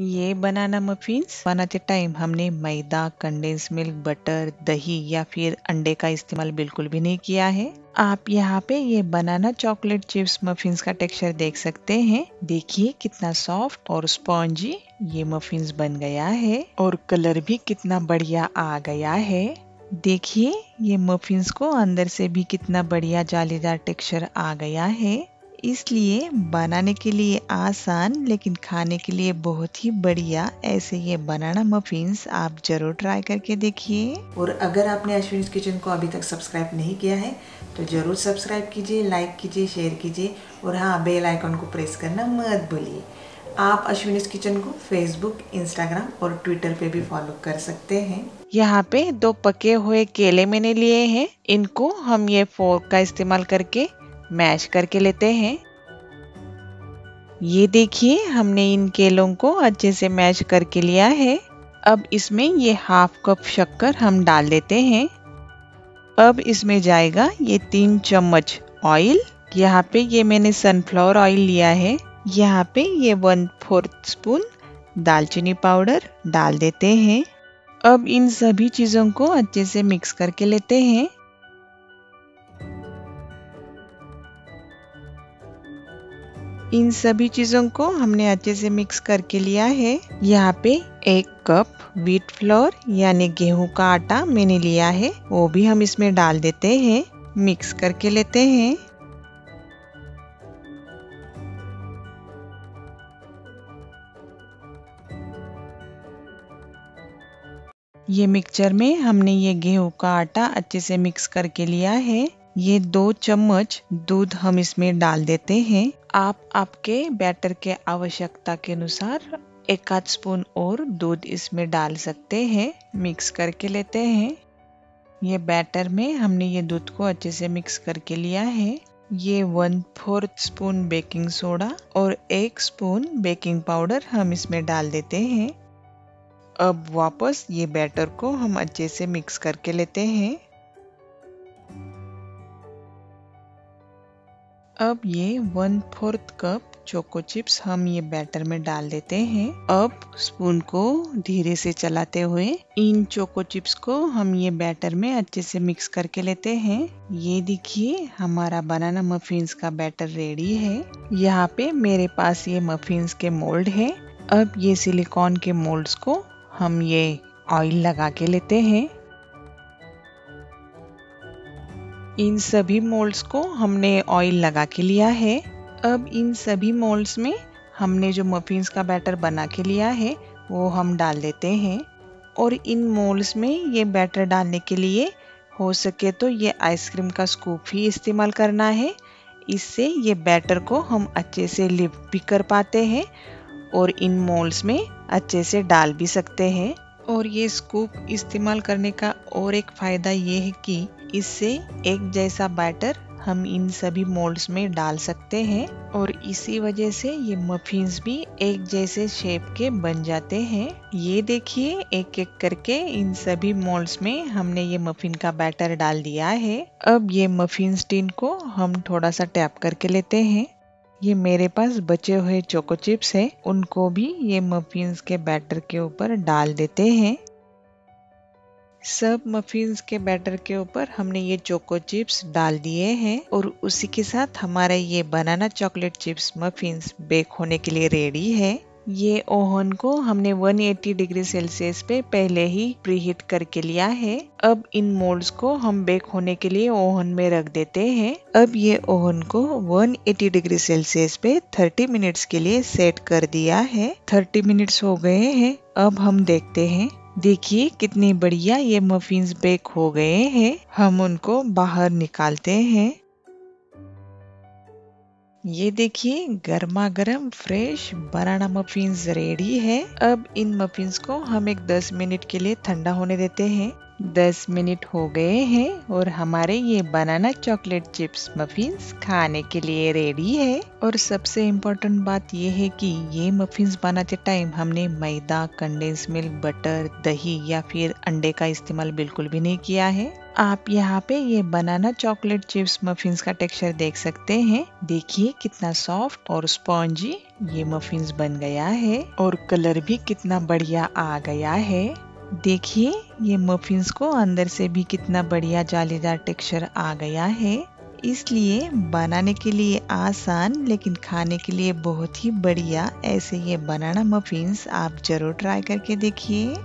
ये बनाना मफिन्स बनाते टाइम हमने मैदा कंडेंस मिल्क बटर दही या फिर अंडे का इस्तेमाल बिल्कुल भी नहीं किया है। आप यहाँ पे ये बनाना चॉकलेट चिप्स मफिन्स का टेक्सचर देख सकते हैं। देखिए कितना सॉफ्ट और स्पॉन्जी ये मफिन्स बन गया है और कलर भी कितना बढ़िया आ गया है। देखिए ये मफिन्स को अंदर से भी कितना बढ़िया जालीदार टेक्सचर आ गया है। इसलिए बनाने के लिए आसान लेकिन खाने के लिए बहुत ही बढ़िया ऐसे ये बनाना मफिन्स आप ज़रूर ट्राई करके देखिए। और अगर आपने अश्विन किचन को अभी तक सब्सक्राइब नहीं किया है तो ज़रूर सब्सक्राइब कीजिए लाइक कीजिए शेयर कीजिए और हाँ बेल आइकॉन को प्रेस करना मत भूलिए। आप अश्विनी किचन को फेसबुक इंस्टाग्राम और ट्विटर पे भी फॉलो कर सकते हैं। यहाँ पे दो पके हुए केले मैंने लिए हैं। इनको हम ये फोर्क का इस्तेमाल करके मैश करके लेते हैं। ये देखिए, हमने इन केलों को अच्छे से मैश करके लिया है। अब इसमें ये हाफ़ कप शक्कर हम डाल देते हैं। अब इसमें जाएगा ये तीन चम्मच ऑयल। यहाँ पे ये मैंने सनफ्लावर ऑयल लिया है। यहाँ पे ये वन फोर्थ स्पून दालचीनी पाउडर डाल देते हैं। अब इन सभी चीज़ों को अच्छे से मिक्स करके लेते हैं। इन सभी चीज़ों को हमने अच्छे से मिक्स करके लिया है। यहाँ पे एक कप व्हीट फ्लोर यानी गेहूँ का आटा मैंने लिया है। वो भी हम इसमें डाल देते हैं मिक्स करके लेते हैं। ये मिक्सचर में हमने ये गेहूँ का आटा अच्छे से मिक्स करके लिया है। ये दो चम्मच दूध हम इसमें डाल देते हैं। आप आपके बैटर के आवश्यकता के अनुसार एक आध स्पून और दूध इसमें डाल सकते हैं। मिक्स करके लेते हैं। ये बैटर में हमने ये दूध को अच्छे से मिक्स करके लिया है। ये one fourth spoon baking soda और एक स्पून बेकिंग पाउडर हम इसमें डाल देते हैं। अब वापस ये बैटर को हम अच्छे से मिक्स करके लेते हैं। अब ये one fourth cup choco chips हम ये बैटर में डाल देते हैं। अब स्पून को धीरे से चलाते हुए इन चोको चिप्स को हम ये बैटर में अच्छे से मिक्स करके लेते हैं। ये देखिए, हमारा बनाना मफिन्स का बैटर रेडी है। यहाँ पे मेरे पास ये मफिन्स के मोल्ड है। अब ये सिलिकॉन के मोल्ड्स को हम ये ऑयल लगा के लेते हैं। इन सभी मोल्ड्स को हमने ऑयल लगा के लिया है। अब इन सभी मोल्ड्स में हमने जो मफिन्स का बैटर बना के लिया है, वो हम डाल देते हैं। और इन मोल्ड्स में ये बैटर डालने के लिए हो सके तो ये आइसक्रीम का स्कूप ही इस्तेमाल करना है। इससे ये बैटर को हम अच्छे से लिफ्ट भी कर पाते हैं और इन मोल्ड्स में अच्छे से डाल भी सकते हैं। और ये स्कूप इस्तेमाल करने का और एक फ़ायदा ये है कि इससे एक जैसा बैटर हम इन सभी मोल्ड्स में डाल सकते हैं और इसी वजह से ये मफिन्स भी एक जैसे शेप के बन जाते हैं। ये देखिए एक एक करके इन सभी मोल्ड्स में हमने ये मफिन का बैटर डाल दिया है। अब ये मफिन स्टीन को हम थोड़ा सा टैप करके लेते हैं। ये मेरे पास बचे हुए चोको चिप्स है। उनको भी ये मफिन्स के बैटर के ऊपर डाल देते हैं। सब मफिन्स के बैटर के ऊपर हमने ये चोको चिप्स डाल दिए हैं और उसी के साथ हमारा ये banana chocolate chips muffins bake होने के लिए रेडी है। ये ओवन को हमने 180 डिग्री सेल्सियस पे पहले ही प्रीहीट करके लिया है। अब इन मोल्ड्स को हम बेक होने के लिए ओवन में रख देते हैं। अब ये ओवन को 180 डिग्री सेल्सियस पे 30 मिनट्स के लिए सेट कर दिया है। 30 मिनट्स हो गए हैं। अब हम देखते हैं। देखिए कितनी बढ़िया ये मफिन्स बेक हो गए हैं। हम उनको बाहर निकालते हैं। ये देखिए गर्मा गर्म फ्रेश बनाना मफिन्स रेडी है। अब इन मफिन्स को हम एक 10 मिनट के लिए ठंडा होने देते हैं। 10 मिनट हो गए हैं और हमारे ये बनाना चॉकलेट चिप्स मफिन्स खाने के लिए रेडी है। और सबसे इम्पोर्टेंट बात ये है कि ये मफिन्स बनाते टाइम हमने मैदा कंडेंस मिल्क बटर दही या फिर अंडे का इस्तेमाल बिल्कुल भी नहीं किया है। आप यहाँ पे ये बनाना चॉकलेट चिप्स मफिन्स का टेक्सचर देख सकते हैं। देखिए कितना सॉफ्ट और स्पॉन्जी ये मफिन्स बन गया है और कलर भी कितना बढ़िया आ गया है। देखिए ये मफिन्स को अंदर से भी कितना बढ़िया जालीदार टेक्सचर आ गया है। इसलिए बनाने के लिए आसान लेकिन खाने के लिए बहुत ही बढ़िया ऐसे ये बनाना मफिन्स आप ज़रूर ट्राई करके देखिए।